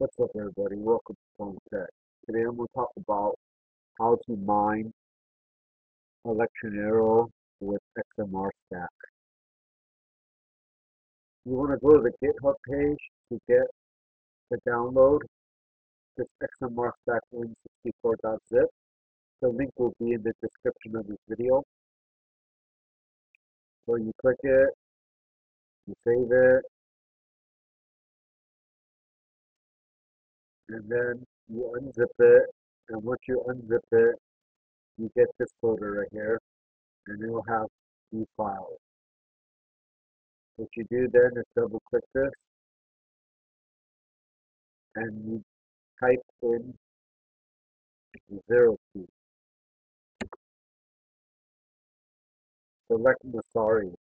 What's up everybody, welcome to PWN Tech. Today I'm going to talk about how to mine Electronero with XMR Stak. You want to go to the GitHub page to get the download this XMR Stak Win64.zip. The link will be in the description of this video. So you click it, you save it, and then you unzip it and once you unzip it you get this folder right here and it will have these files what you do then is double click this and you type in zero key. Select Masari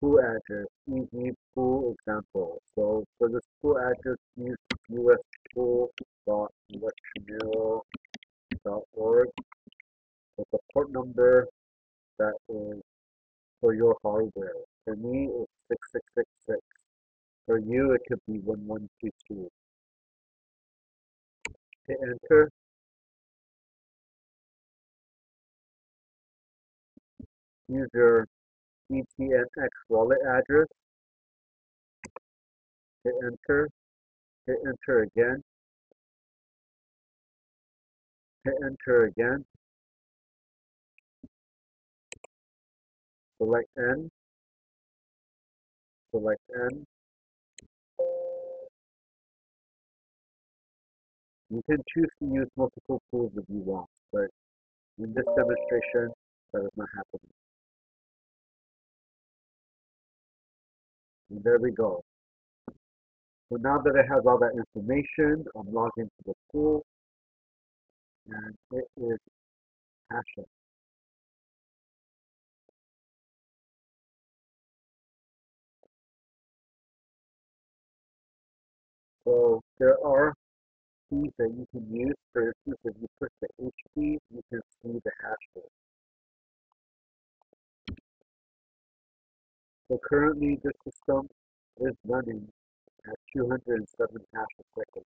pool address, easy pool example. So for this pool address, use uspool.electronero.org with a port number that is for your hardware. For me, it's 6666. For you, it could be 1122. Hit enter. Use ETNX wallet address. Hit enter. Hit enter again. Hit enter again. Select N. Select N. You can choose to use multiple pools if you want, but in this demonstration, that is not happening. And there we go. So now that it has all that information, I'm logged into the pool and it is hashing. So there are keys that you can use. For instance, if you push the H key, you can see the hash So currently the system is running at 207 hash a second.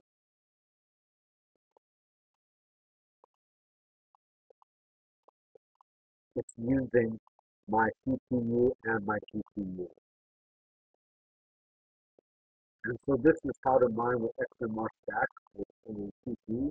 It's using my CPU and my GPU. And so this is how to mine with XMR Stak with a PC.